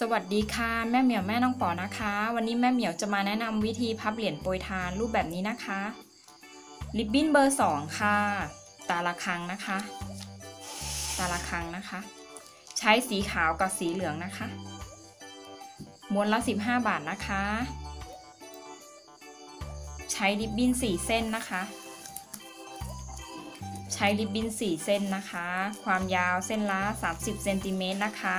สวัสดีค่ะ แม่เหมียวแม่น้องปอนะคะ วันนี้แม่เหมียวจะมาแนะนำวิธีพับเหรียญโปรยทานรูปแบบนี้นะคะ ริบบิ้นเบอร์สองค่ะ ตาละครังนะคะ ตาละครังนะคะ ใช้สีขาวกับสีเหลืองนะคะม้วนละ 15 บาทนะคะ ใช้ริบบิ้น 4 เส้นนะคะ ใช้ริบบิ้น 4 เส้นนะคะ ความยาวเส้นละ 30เซนติเมตรนะคะ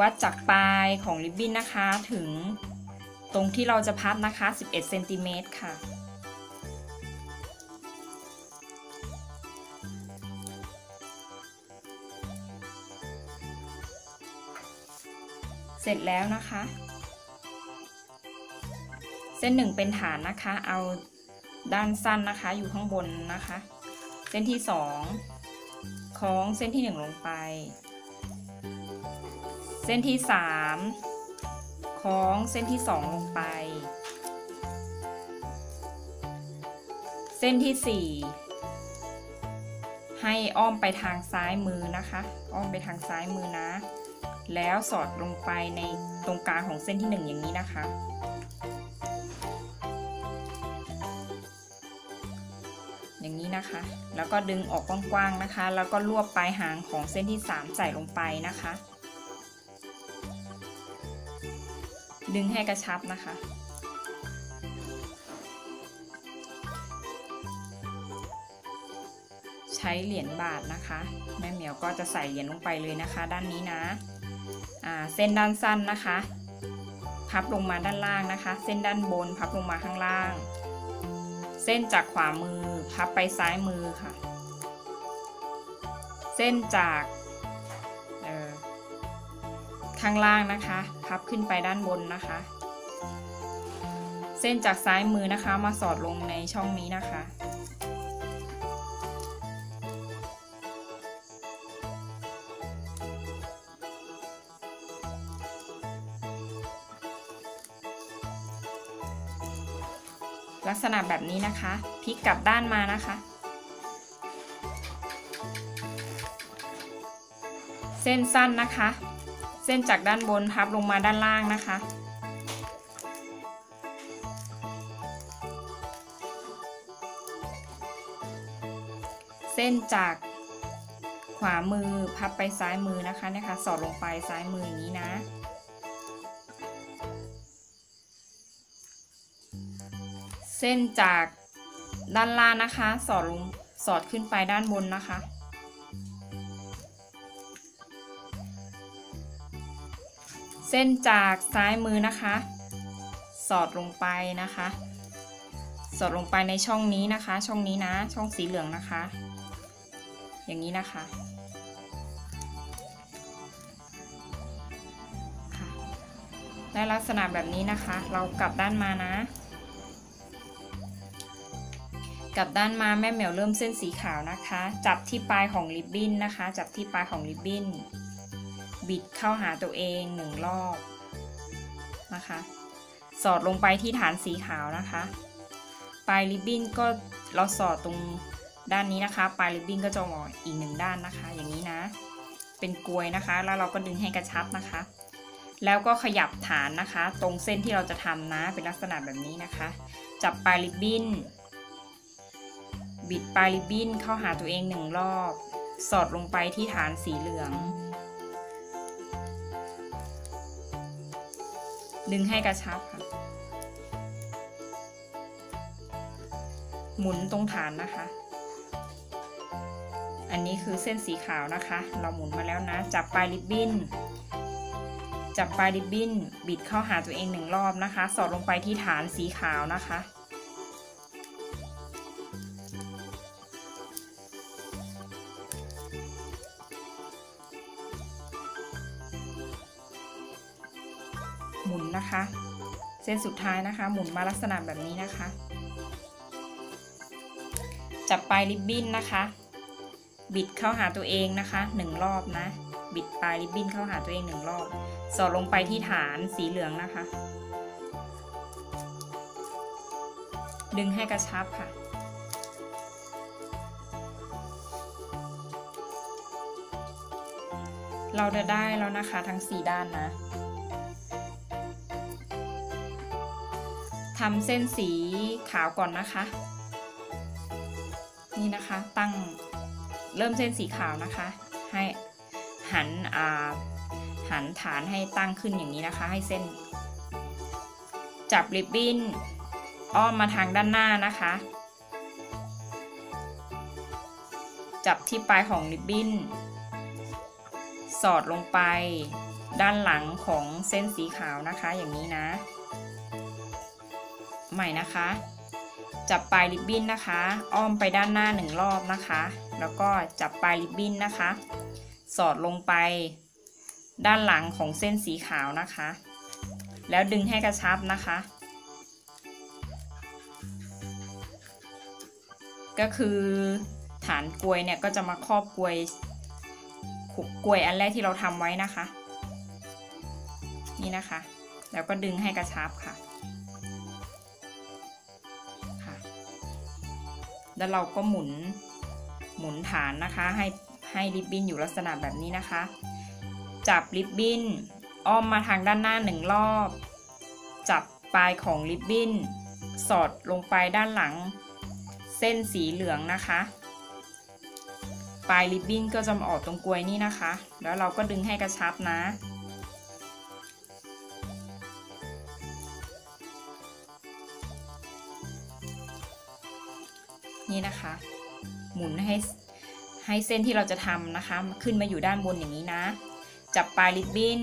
วัดจากปลายของริบบิ้นนะคะ ถึงตรงที่เราจะพับนะคะ 11เซนติเมตรค่ะ เสร็จแล้วนะคะ เส้นหนึ่งเป็นฐานนะคะ เอาด้านสั้นนะคะอยู่ข้างบนนะคะ เส้นที่สองคล้องเส้นที่หนึ่งลงไป เส้นที่สามคล้องเส้นที่สองลงไป เส้นที่สี่ให้อ้อมไปทางซ้ายมือนะคะ อ้อมไปทางซ้ายมือนะ แล้วสอดลงไปในตรงกลางของเส้นที่หนึ่งอย่างนี้นะคะ อย่างนี้นะคะ แล้วก็ดึงออกกว้างๆนะคะ แล้วก็รวบปลายหางของเส้นที่ 3 ใส่ลงไปนะคะ ดึงให้กระชับนะคะ ใช้เหรียญบาทนะคะ แม่เหมียวก็จะใส่เหรียญลงไปเลยนะคะ ด้านนี้นะเส้นด้านสั้นนะคะ พับลงมาด้านล่างนะคะ เส้นด้านบนพับลงมาข้างล่าง เส้นจากขวามือพับไปซ้ายมือค่ะ เส้นจาก ข้างล่างนะคะ พับขึ้นไปด้านบนนะคะ เส้นจากซ้ายมือนะคะมาสอดลงในช่องนี้นะคะ ลักษณะแบบนี้นะคะพลิกกลับด้านมานะคะเส้นสั้นนะคะ เส้นจากด้านบนพับลงมาด้านล่างนะคะ เส้นจากขวามือพับไปซ้ายมือนะคะเนี่ยค่ะสอดลงไปซ้ายมืออย่างนี้นะเส้นจากด้านล่างนะคะ สอดลงสอดขึ้นไปด้านบนนะคะ ส้นจากซ้ายมือนะคะ สอดลงไปนะคะ สอดลงไปในช่องนี้นะคะ ช่องนี้นะ ช่องสีเหลืองนะคะ อย่างนี้นะคะได้ลักษณะแบบนี้นะคะ เรากลับด้านมานะ กลับด้านมาแม่เหมียวเริ่มเส้นสีขาวนะคะ จับที่ปลายของริบบิ้นนะคะ จับที่ปลายของริบบิ้น บิดเข้าหาตัวเองหนึ่งรอบนะคะ สอดลงไปที่ฐานสีขาวนะคะ ปลายริบบิ้นก็เราสอดตรงด้านนี้นะคะ ปลายริบบิ้นก็จะมออีกหนึ่งด้านนะคะ อย่างนี้นะ เป็นกลวยนะคะ แล้วเราก็ดึงให้กระชับนะคะ แล้วก็ขยับฐานนะคะ ตรงเส้นที่เราจะทำนะ เป็นลักษณะแบบนี้นะคะ จับปลายริบบิ้น บิดปลายริบบิ้นเข้าหาตัวเองหนึ่งรอบ สอดลงไปที่ฐานสีเหลือง ดึงให้กระชับค่ะ หมุนตรงฐานนะคะ อันนี้คือเส้นสีขาวนะคะ เราหมุนมาแล้วนะ จับปลายริบบิ้น จับปลายริบบิ้น บิดเข้าหาตัวเองหนึ่งรอบนะคะ สอดลงไปที่ฐานสีขาวนะคะ เส้นสุดท้ายนะคะ หมุนมาลักษณะแบบนี้นะคะ จับปลายริบบิ้นนะคะ บิดเข้าหาตัวเองนะคะหนึ่งรอบนะ บิดปลายริบบิ้นเข้าหาตัวเองหนึ่งรอบ สอดลงไปที่ฐานสีเหลืองนะคะ ดึงให้กระชับค่ะเราจะได้แล้วนะคะทั้งสี่ด้านนะำเส้นสีขาวก่อนนะคะ นี่นะคะตั้งเริ่มเส้นสีขาวนะคะ ให้หันอ่าหันฐานให้ตั้งขึ้นอย่างนี้นะคะ ให้เส้น จับริบบิ้นอ้อมมาทางด้านหน้านะคะ จับที่ปลายของริบบิ้น สอดลงไปด้านหลังของเส้นสีขาวนะคะอย่างนี้นะ ใหม่นะคะ จับปลายริบบิ้นนะคะ อ้อมไปด้านหน้าหนึ่งรอบนะคะ แล้วก็จับปลายริบบิ้นนะคะ สอดลงไป ด้านหลังของเส้นสีขาวนะคะ แล้วดึงให้กระชับนะคะ ก็คือฐานกลวยเนี่ยก็จะมาครอบกลวยขุกกลวยอันแรกที่เราทำไว้นะคะ นี่นะคะ แล้วก็ดึงให้กระชับค่ะค่ะ แล้วเราก็หมุนหมุนฐานนะคะให้ให้ริบบิ้นอยู่ลักษณะแบบนี้นะคะ จับริบบิ้นอ้อมมาทางด้านหน้าหนึ่งรอบ จับปลายของริบบิ้น สอดลงไปด้านหลัง เส้นสีเหลืองนะคะ ปลายริบบิ้นก็จะมาออกตรงกลวยนี่นะคะ แล้วเราก็ดึงให้กระชับนะ นี่นะคะ หมุนให้ให้เส้นที่เราจะทำนะคะ ขึ้นมาอยู่ด้านบนอย่างนี้นะ จับปลายริบบิ้น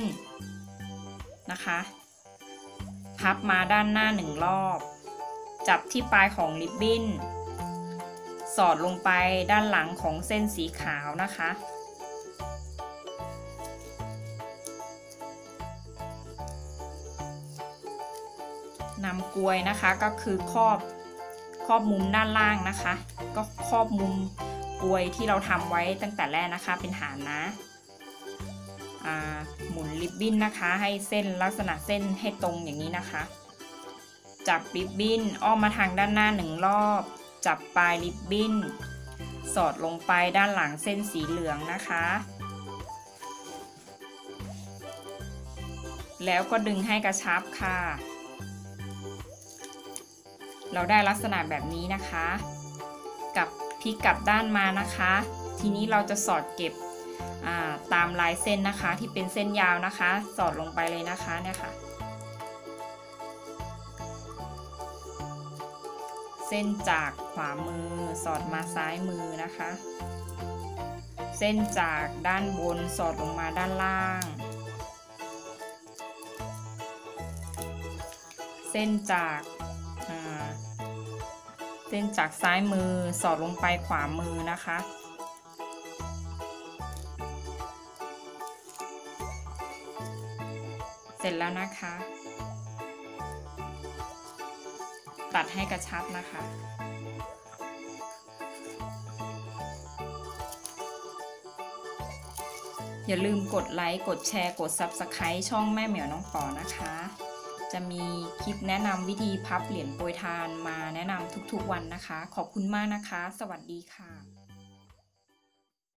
นะคะ พับมาด้านหน้าหนึ่งรอบ จับที่ปลายของริบบิ้น สอดลงไปด้านหลังของเส้นสีขาวนะคะ นำกลวยนะคะก็คือครอบ รอบมุมด้านล่างนะคะ ก็ครอบมุมกลวยที่เราทำไว้ตั้งแต่แรกนะคะเป็นฐานนะหมุนริบบิ้นนะคะ ให้เส้นลักษณะเส้นให้ตรงอย่างนี้นะคะ จับริบบิ้นอ้อมมาทางด้านหน้าหนึ่งรอบ จับปลายริบบิ้น สอดลงไปด้านหลังเส้นสีเหลืองนะคะ แล้วก็ดึงให้กระชับค่ะ เราได้ลักษณะแบบนี้นะคะ กับพลิกกลับด้านมานะคะ ทีนี้เราจะสอดเก็บตามลายเส้นนะคะที่เป็นเส้นยาวนะคะ สอดลงไปเลยนะคะเนี่ยค่ะ เส้นจากขวามือสอดมาซ้ายมือนะคะ เส้นจากด้านบนสอดลงมาด้านล่าง เส้นจาก เส้นจากซ้ายมือสอดลงไปขวามือนะคะ เสร็จแล้วนะคะ ตัดให้กระชับนะคะอย่าลืมกดไลค์ กดแชร์ กด Subscribe ช่องแม่เหมียวน้องปอนะคะ จะมีคลิปแนะนำวิธีพับเหรียญโปรยทานมาแนะนำทุกๆวันนะคะ ขอบคุณมากนะคะ สวัสดีค่ะ